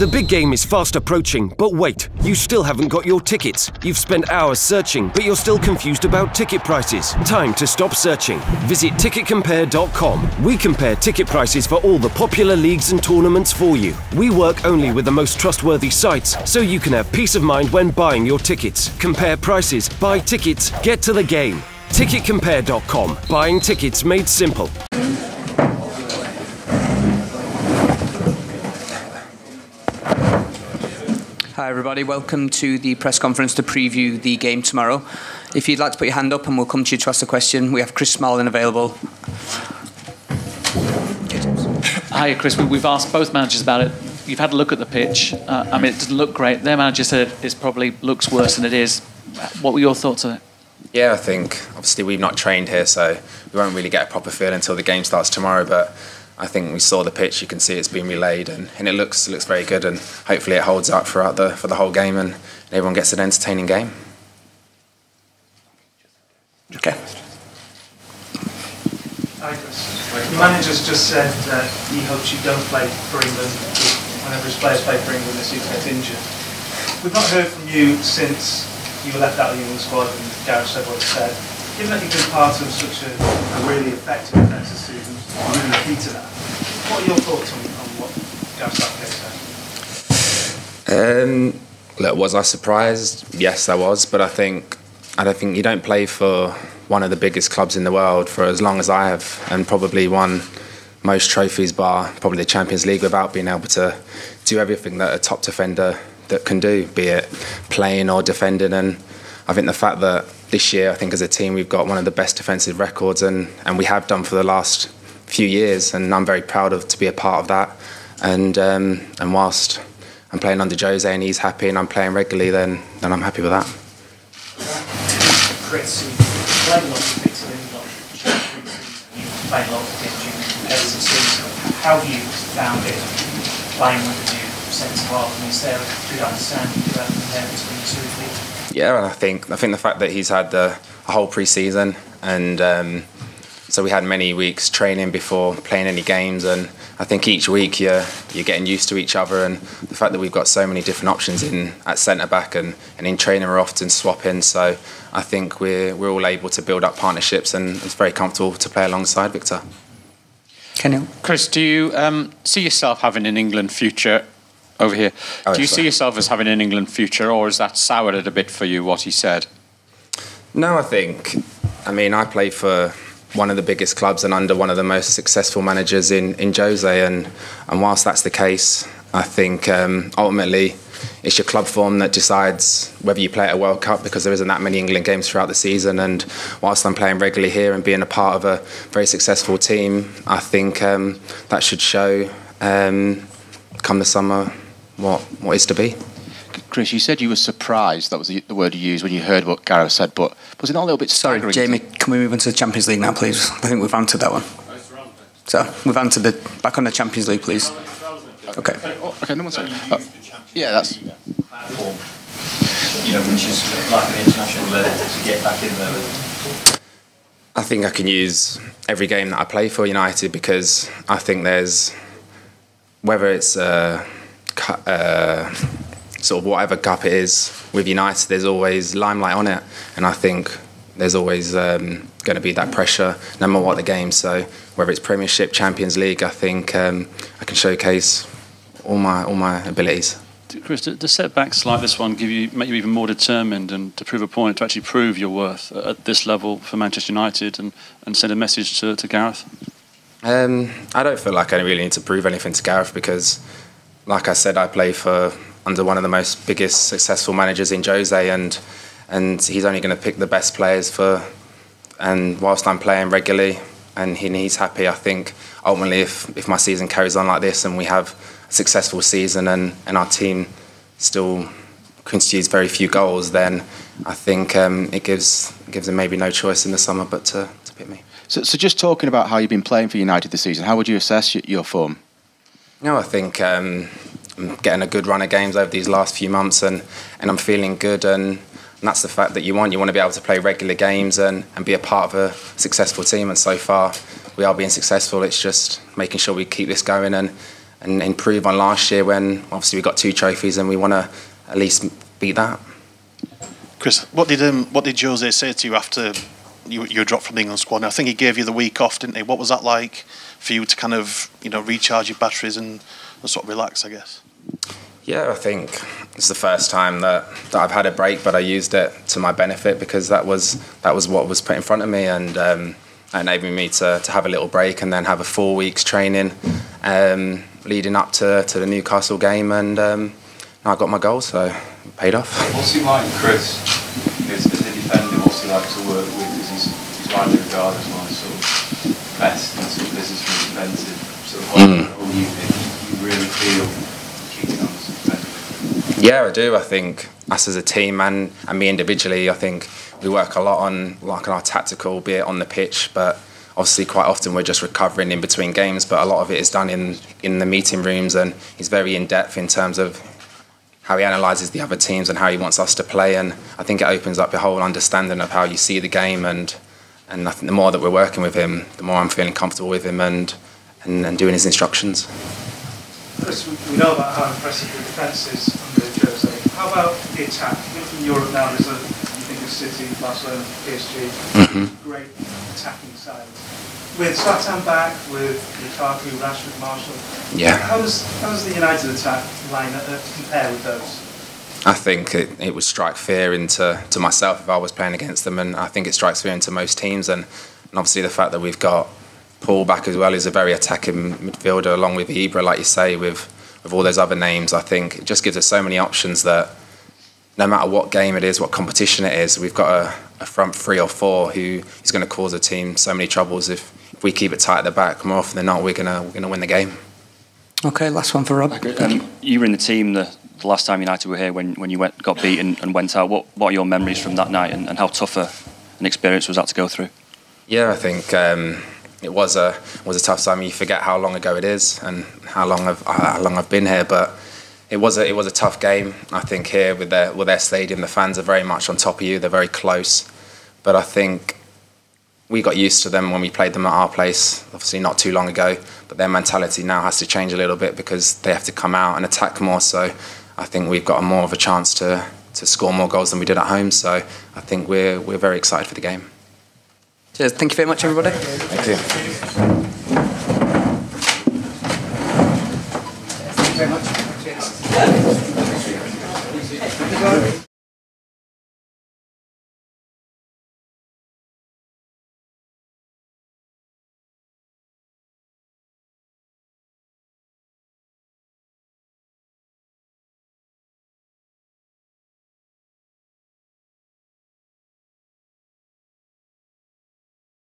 The big game is fast approaching, but wait, you still haven't got your tickets. You've spent hours searching, but you're still confused about ticket prices. Time to stop searching. Visit ticketcompare.com. We compare ticket prices for all the popular leagues and tournaments for you. We work only with the most trustworthy sites, so you can have peace of mind when buying your tickets. Compare prices, buy tickets, get to the game. Ticketcompare.com. Buying tickets made simple. Hi, everybody. Welcome to the press conference to preview the game tomorrow. If you'd like to put your hand up and we'll come to you to ask a question, we have Chris Smalling available. Hi, Chris. We- We've asked both managers about it. You've had a look at the pitch. Uh, I mean, it doesn't look great. Their manager said it probably looks worse than it is. What were your thoughts on it? Yeah, I think obviously we've not trained here, so we won't really get a proper feel until the game starts tomorrow. But I think we saw the pitch. You can see it's been relayed, and, and it looks looks very good. And hopefully it holds up throughout the for the whole game, and everyone gets an entertaining game. Okay. The manager's just said that he hopes you don't play for England. Whenever his players play for England, seem to get injured. We've not heard from you since you were left out of the England squad and Gareth said what he said. Given that you've been part of such a, a really effective defensive season, really key to that, what are your thoughts on, what? Um, look, was I surprised? Yes, I was. But I think I don't think you don't play for one of the biggest clubs in the world for as long as I have, and probably won most trophies, bar probably the Champions League, without being able to do everything that a top defender that can do, be it playing or defending. And I think the fact that this year, I think as a team, we've got one of the best defensive records, and, and we have done for the last few years, and I'm very proud of to be a part of that. And um, and whilst I'm playing under Jose and he's happy, and I'm playing regularly, then then I'm happy with that. Chris, you played a lot of Italy, a lot of Champions you played a lot of games compared to. How have you found it playing with the new centre half? And is there a good understanding development there between the two of you? Yeah, and I think I think the fact that he's had the, a whole pre-season and um, so we had many weeks training before playing any games, and I think each week you're you're getting used to each other, and the fact that we've got so many different options in at centre back and, and in training we're often swapping. So I think we're we're all able to build up partnerships, and it's very comfortable to play alongside Victor. Kenil? Chris, do you um, see yourself having an England future over here? Oh, do you sorry. see yourself as having an England future, or is that soured it a bit for you what he said? No, I think. I mean, I play for one of the biggest clubs and under one of the most successful managers in, in Jose, and and whilst that's the case, I think um, ultimately it's your club form that decides whether you play at a World Cup because there isn't that many England games throughout the season. And whilst I'm playing regularly here and being a part of a very successful team, I think um, that should show um, come the summer what what is to be. Chris, you said you were surprised. That was the, the word you used when you heard what Gareth said. But was it not a little bit Sorry, staggering? Jamie, can we move on to the Champions League now, please? I think we've answered that one. So, we've answered the. Back on the Champions League, please. Okay. Oh, okay, no one said. Uh, yeah, that's. platform, you know, which is like an international level to get back in there. I think I can use every game that I play for United because I think there's whether it's uh, cu- uh, sort of whatever cup it is with United, there's always limelight on it, and I think there's always um, going to be that pressure no matter what the game. So whether it's Premiership, Champions League, I think um, I can showcase all my all my abilities. Chris, do, do setbacks like this one give you make you even more determined and to prove a point, to actually prove your worth at this level for Manchester United and, and send a message to, to Gareth? Um, I don't feel like I really need to prove anything to Gareth because, like I said, I play for under one of the most biggest successful managers in Jose, and and he's only going to pick the best players for. And whilst I'm playing regularly and he, he's happy, I think ultimately if, if my season carries on like this and we have a successful season and, and our team still concedes very few goals, then I think um, it gives gives him maybe no choice in the summer but to, to pick me. So, so just talking about how you've been playing for United this season, how would you assess your, your form? No, I think um, Getting a good run of games over these last few months, and, and I'm feeling good. And, and that's the fact that you want. You want to be able to play regular games and, and be a part of a successful team. And so far, we are being successful. It's just making sure we keep this going and and improve on last year when obviously we got two trophies and we want to at least beat that. Chris, what did um, what did Jose say to you after you, you were dropped from the England squad? I think he gave you the week off, didn't he? What was that like for you to kind of you know recharge your batteries and, and sort of relax? I guess. Yeah, I think it's the first time that, that I've had a break, but I used it to my benefit because that was that was what was put in front of me, and um, enabled me to, to have a little break and then have a four weeks training um, leading up to, to the Newcastle game, and um, I got my goal, so it paid off. What's he like, Chris, as, as a defender? What's he like to work with? Because he's, he's widely regarded as one of sort of best in sort of businessman defensive sort of Mm. whole unit. You really feel keeping on as a defender. Yeah, I do. I think us as a team and, and me individually, I think we work a lot on like our tactical, be it on the pitch, but obviously quite often we're just recovering in between games. But a lot of it is done in in the meeting rooms, and he's very in depth in terms of how he analyses the other teams and how he wants us to play. And I think it opens up a whole understanding of how you see the game. And and I think the more that we're working with him, the more I'm feeling comfortable with him and and, and doing his instructions. Chris, we, know about how impressive the defence is about the attack? You're from Europe now, there's a, you think of City, Barcelona, PSG, Mhm. great attacking sides. With Zlatan back, with Lukaku, Rashford, Martial, Yeah. how does, how does the United attack line uh, compare with those? I think it, it would strike fear into to myself if I was playing against them, and I think it strikes fear into most teams. And, and obviously the fact that we've got Paul back as well is a very attacking midfielder, along with Ibra, like you say, with with all those other names. I think it just gives us so many options that no matter what game it is, what competition it is, we've got a, a front three or four who is going to cause a team so many troubles if, if we keep it tight at the back. More often than not, we're gonna we're gonna win the game. Okay, last one for Rob. Um, you were in the team the, the last time United were here when, when you went, got beaten and went out. What, what are your memories from that night and, and how tough a, an experience was that to go through? Yeah, I think um, it was a was a tough time. You forget how long ago it is and how long I've how long I've been here, but it was a it was a tough game. I think here with their with their stadium, the fans are very much on top of you. They're very close, but I think we got used to them when we played them at our place. Obviously, not too long ago, but their mentality now has to change a little bit because they have to come out and attack more. So I think we've got more of a chance to to score more goals than we did at home. So I think we're we're very excited for the game. Cheers. Thank you very much, everybody. Thank you. Thank you very much. Cheers.